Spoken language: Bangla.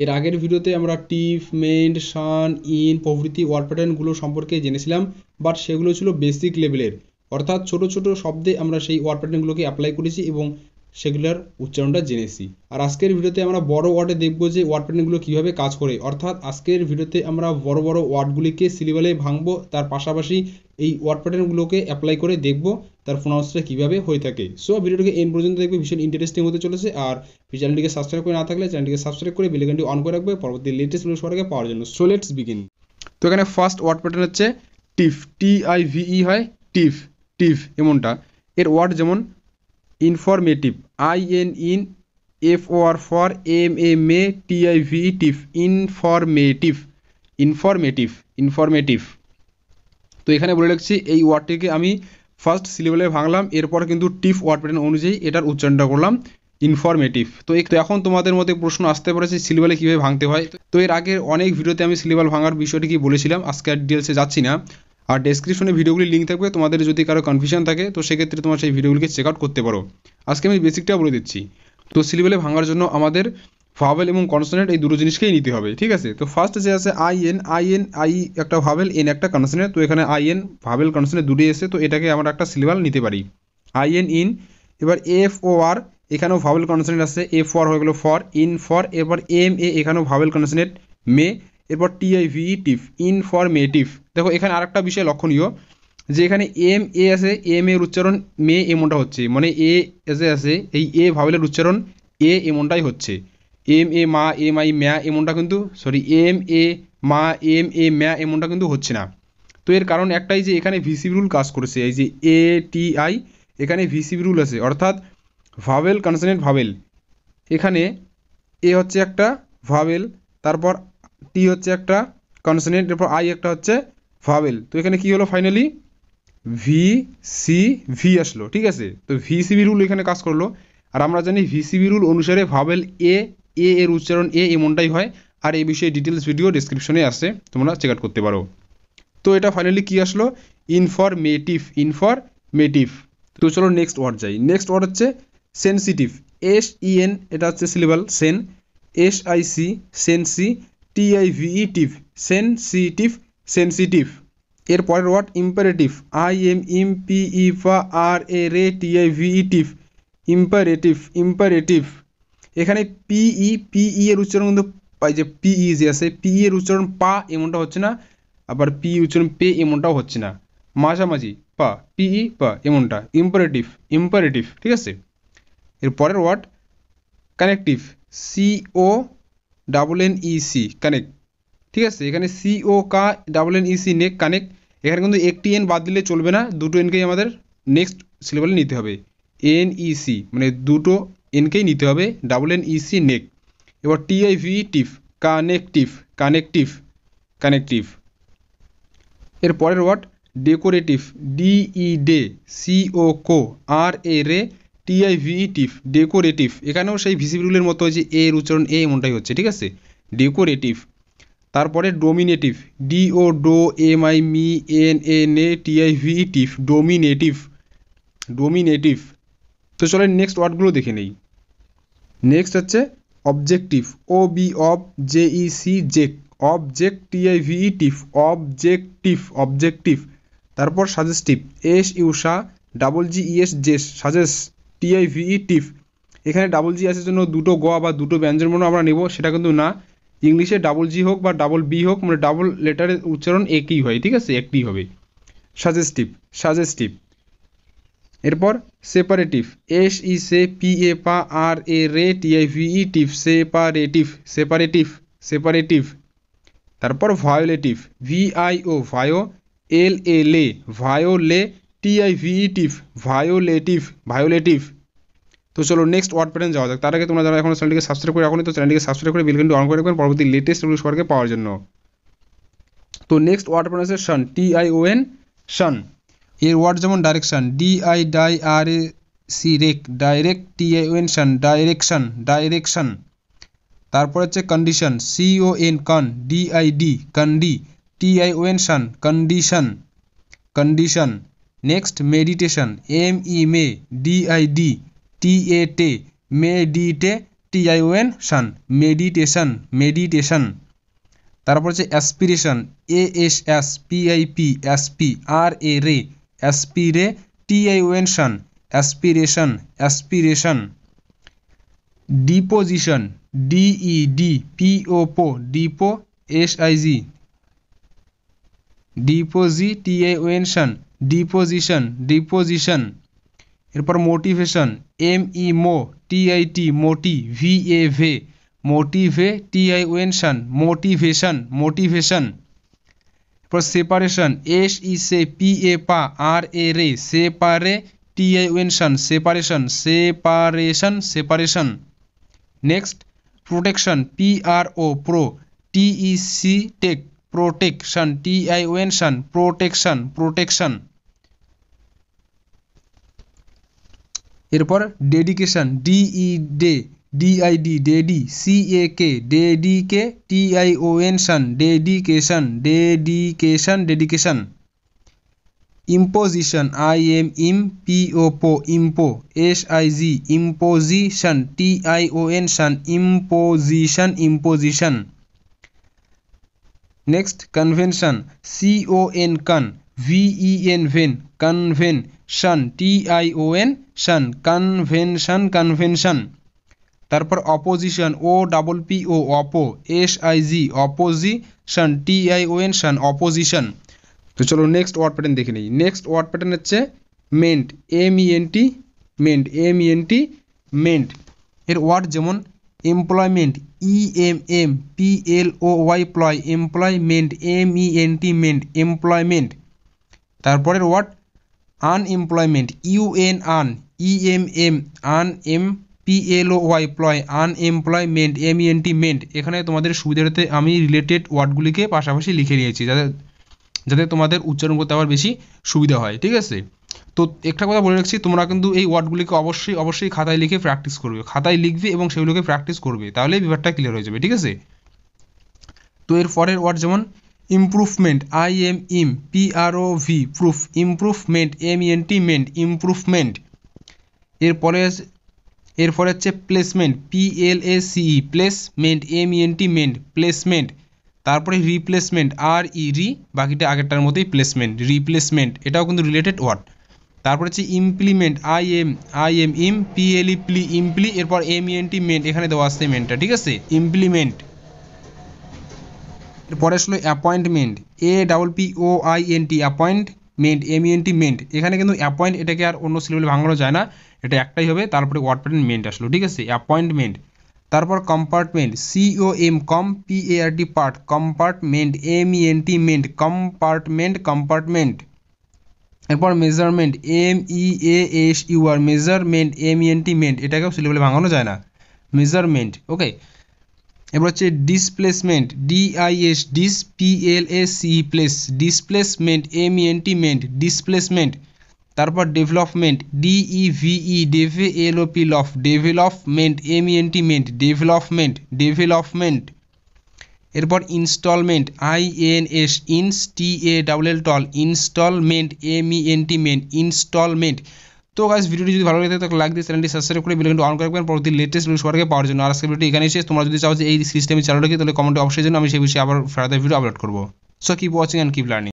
এর আগের ভিডিওতে আমরা টিফ, মেন্ট সান ইন, প্রভৃতি ওয়ার্ড প্যাটার্নগুলো সম্পর্কে জেনেছিলাম বাট সেগুলো ছিল বেসিক লেভেলের অর্থাৎ ছোট ছোট শব্দে আমরা সেই ওয়ার্ড প্যাটার্নগুলোকে অ্যাপ্লাই করেছি এবং সেগুলোর উচ্চারণটা জেনেছি। আর আজকের ভিডিওতে আমরা বড় ওয়ার্ডে দেখব যে ওয়ার্ড প্যাটার্নগুলো কীভাবে কাজ করে। অর্থাৎ আজকের ভিডিওতে আমরা বড় বড় ওয়ার্ডগুলিকে সিলেবালে ভাঙবো, তার পাশাপাশি এই ওয়ার্ড প্যাটার্নগুলোকে অ্যাপ্লাই করে দেখব, তার প্রোনাউন্সটা কীভাবে হয়ে থাকে। সো ভিডিওটিকে এন পর্যন্ত দেখবে, ভীষণ ইন্টারেস্টিং হতে চলেছে। আর চ্যানেলটিকে সাবস্ক্রাইব করে না থাকলে চ্যানেলটিকে সাবস্ক্রাইব করে বেলেগানটি অন করে রাখবে। পরবর্তী লেটেস্ট ভিডিও সবার পাওয়ার জন্য। সো লেটস বিগিন তো এখানে ফার্স্ট ওয়ার্ড প্যাটার্ন হচ্ছে টিফ। টি আই ভিই হয় টিফ। টিফ এমনটা। এর ওয়ার্ড যেমন informative I N in F O R for M M A T I V tive informative informative informative তো এখানে বলে রাখছি, এই ওয়ার্ডটিকে আমি ফার্স্ট সিলেবেলে ভাঙলাম, এরপর কিন্তু টিফ ওয়ার্ড প্যাটার্ন অনুযায়ী এটার উচ্চারণটা করলাম ইনফরমেটিভ তো তো এখন তোমাদের মধ্যে প্রশ্ন আসতে পারে সিলেবালে কীভাবে ভাঙতে হয়। তো এর আগের অনেক ভিডিওতে আমি সিলেবাল ভাঙার বিষয়টি কি বলেছিলাম, আজকে আর ডিটেলসে যাচ্ছি না। আর ডেসক্রিপশনে ভিডিওগুলি লিঙ্ক থাকবে, তোমাদের যদি কারও কনফিউশন থাকে, তো সেক্ষেত্রে তোমার সেই ভিডিওগুলিকে চেক আউট করতে পারো। আজকে আমি বেসিকটা বলে দিচ্ছি। তো সিলেবেলে ভাঙার জন্য আমাদের ভাবেল এবং কনসোনেন্ট এই দুটো জিনিসকেই নিতে হবে, ঠিক আছে? তো ফার্স্ট যে আছে I N I N I একটা ভাবেল এন একটা কনসোনেন্ট তো এখানে আই এন ভাবেল কনসোনেন্ট দুটোই এসে তো এটাকে আমরা একটা সিলেবাল নিতে পারি। আই এন ইন এবার এফ ও আর এখানেও ভাবেল কনসোনেন্ট আছে এফ ফর হয়ে গেলো ফর ইন ফর এবার এম এ এখানেও ভাবেল কনসোনেন্ট মে এরপর টিআই ভি টিফ ইনফরমেটিভ। দেখো, এখানে আরেকটা বিষয় লক্ষণীয়, যে এখানে এম, এ আছে, এম, এর উচ্চারণ মে এমনটা হচ্ছে। মানে এ এসে আছে, এই এ ভাবেলের উচ্চারণ এ এমনটাই হচ্ছে। এম, এ, মা, এম, আই, ম্যা এমনটা কিন্তু সরি এম, এ, মা, এম, এ, ম্যা এমনটা কিন্তু হচ্ছে না। তো এর কারণ একটাই যে এখানে ভিসিবি রুল কাজ করেছে, এই যে এ, টি, আই, এখানে ভিসিবি রুল আছে। অর্থাৎ ভাবেল কনসনেন্ট ভাবেল এখানে এ হচ্ছে একটা ভাবেল তারপর টি হচ্ছে একটা কনসনেন্ট এরপর আই একটা হচ্ছে ভাবেল তো এখানে কি হলো ফাইনালি ভি সি ভি আসলো, ঠিক আছে? তো ভিসিবি রুল এখানে কাজ করল। আর আমরা জানি ভিসিবি রুল অনুসারে ভাবেল এ এ এর উচ্চারণ এ এমনটাই হয়। আর এই বিষয়ে ডিটেলস ভিডিও ডিসক্রিপশনে আসে তোমরা চেক আউট করতে পারো। তো এটা ফাইনালি কি আসলো? ইনফরমেটিভ ইনফরমেটিভ তো চলো নেক্সট ওয়ার্ড যাই। নেক্সট ওয়ার্ড হচ্ছে সেন্সিটিভ এস ই এন এটা হচ্ছে syllable sen S I C sensi T I V E tive sensitive sensitive এর পরের word imperative I M im P E ফা R A re T I V E tive imperative imperative এখানে পিই পিই এর উচ্চারণ কিন্তু এই যে পিই যে আছে পিই এর উচ্চারণ পা এমনটা হচ্ছে না, আবার পি উচ্চারণ পে এমনটাও হচ্ছে না। মাঝামাঝি, পা পিই পা, এমনটা। ইম্পারেটিভ ইম্পারেটিভ ঠিক আছে? এর পরের word connective C O double N E C connect ঠিক আছে? এখানে C O co double N E C nec connect এখানে কিন্তু একটি এন বাদ দিলে চলবে না, দুটো এনকেই আমাদের নেক্সট সিলেবালে নিতে হবে। এন ই সি মানে দুটো এনকেই নিতে হবে double N E C nec এবার T I V tive connective connective connective এর পরের word decorative D E de C O co R A re T I V টিফ decorative এখানেও সেই ভিসিবিরুলের মতো যে এর উচ্চারণ এ এমনটাই হচ্ছে, ঠিক আছে? ডেকোরেটিভ তারপরে dominative D O do M I mi N N A T I V tive dominative dominative তো চলে নেক্সট ওয়ার্ডগুলো দেখে নেই। নেক্সট হচ্ছে objective O B ob J E C jec object T I V E tive objective objective তারপর suggestive S ইউসা double G E S jes such as T I V E tive এখানে ডাবল জি আসার জন্য দুটো গ বা দুটো ব্যঞ্জনবর্ণ আমরা নেব, সেটা কিন্তু না। ইংলিশে ডাবল জি হোক বা ডাবল বি হোক মানে ডাবল লেটারের উচ্চারণ একই হয়, ঠিক আছে? একটি হবে। সাজেস্টিভ সাজেস্টিভ এরপর সেপারেটিভ S E se P A pa R A re T I V E টিভ সেপারেটিভ separative separative তারপর violative V I O vio L A le viole T I V E violative violative তো চলো নেক্সট ওয়ার্ড প্যাটার্ন যাওয়া যাক। তার আগে তোমরা যারা এখন চ্যানেলটিকে সাবস্ক্রাইব করে রাখুন, তো চ্যানেলটিকে সাবস্ক্রাইব করে বিলঘন্টি অন করে রাখবেন। পরবর্তী লেটেস্ট ভিডিও সবারকে পাওয়ার জন্য। তো নেক্সট ওয়ার্ড প্যাটার্ন আছে? Shun T I O N এর ওয়ার্ড যেমন direction D I di R E C rec direct T I O N shun direction direction তারপর হচ্ছে condition C O N con D I D condi T I O N shun condition condition next meditation M E me D I D T A te me D te I O N shun meditation meditation তারপর হচ্ছে aspiration A S S P I P S P R A re aspire T I O N shun aspiration aspiration deposition D E D P O po depo S I G ডিপোজিটিএনশন deposition deposition এরপর motivation M E mo T I T moti V A ve motive T I O N shun motivation motivation এরপর separation S E se P A pa R A re separe T I O N shun separation separation separation next protection P R O pro T E C tec protection T I O N shun protection protection এরপর dedication D E de D I D dedi ke dedike T I O N shun dedication dedication dedication imposition I M im P O po impo S I G imposition T I O N shun imposition imposition next convention C O N con V E N ven convention T I O N, shun, convention convention. তারপর opposition, O double P O, oppo, S I G, opposition, T I O N, shun, opposition. তো চলো নেক্সট ওয়ার্ড প্যাটার্ন দেখে নিই। নেক্সট ওয়ার্ড প্যাটার্ন হচ্ছে ment M T ment M T ment এর ওয়ার্ড যেমন employment E M M P L O Y ploy employment M E N T ment employment তারপরের word unemployment U N un E M M un M P L O Y ploy unemployment M T ment এখানে তোমাদের সুবিধার্থে আমি রিলেটেড ওয়ার্ডগুলিকে পাশাপাশি লিখে নিয়েছি, যাতে যাতে তোমাদের উচ্চারণ করতে আবার বেশি সুবিধা হয়, ঠিক আছে? তো একটা কথা বলে রাখছি, তোমরা কিন্তু এই ওয়ার্ডগুলিকে অবশ্যই অবশ্যই খাতায় লিখে প্র্যাকটিস করবে। খাতায় লিখবে এবং সেগুলোকে প্র্যাকটিস করবে তাহলে ব্যাপারটা ক্লিয়ার হয়ে যাবে, ঠিক আছে? তো এর পরের ওয়ার্ড যেমন improvement I M im P R O V proof improvement M N T ment improvement এরপরে এরপরে হচ্ছে placement P L A C E placement M N T ment placement তারপরে রিপ্লেসমেন্ট আর ই রি বাকিটা আগেরটার মতোই প্লেসমেন্ট রিপ্লেসমেন্ট এটাও কিন্তু রিলেটেড ওয়ার্ড তারপর হচ্ছে implement I M I M im P L pli impli এরপর এম এন টি মেন্ট এখানে দেওয়া আসছে মেন্টটা ঠিক আছে? ইমপ্লিমেন্ট এরপরে আসলো appointment A double P O I N T appointment M N T ment এখানে কিন্তু অ্যাপয়েন্ট এটাকে আর অন্য সিলেবলে ভাঙানো যায় না। এটা একটাই হবে, তারপরে ওয়ার্ড প্যাটার্ন মেন্ট আসলো, ঠিক আছে? অ্যাপয়েন্টমেন্ট তারপর compartment C O M com P A R T part compartment M E T ment compartment compartment এরপর measurement M E A S U R measurement M E N T ment এটাকেও সিলেবলে ভাঙানো যায় না। মেজারমেন্ট ওকে এবার হচ্ছে displacement D I S dis P L S C place displacement M E N ment displacement তারপর development D E V E deve L O P lop development M development development এরপর instalment I N S ins T A double L tal instalment M E N ment instalment তো গাছ ভিডিওটি যদি ভালো লাগে থাকে লাইক দিয়ে চ্যানেলটি সাবস্ক্রাইব করে বেলঘন্টা অন করে পরবর্তী লেটেস্ট নিউজ সবার পাওয়ার জন্য। আর আজকে ভিডিওটি এখানে এসে তোমরা যদি চাও যে এই সিস্টেমে চালু রাখি তাহলে কমেন্টে অবশ্যই জন্য আমি সেই বিষয়ে আবার ফেরাতে ভিডিও আপলোড করব। So keep watching and keep learning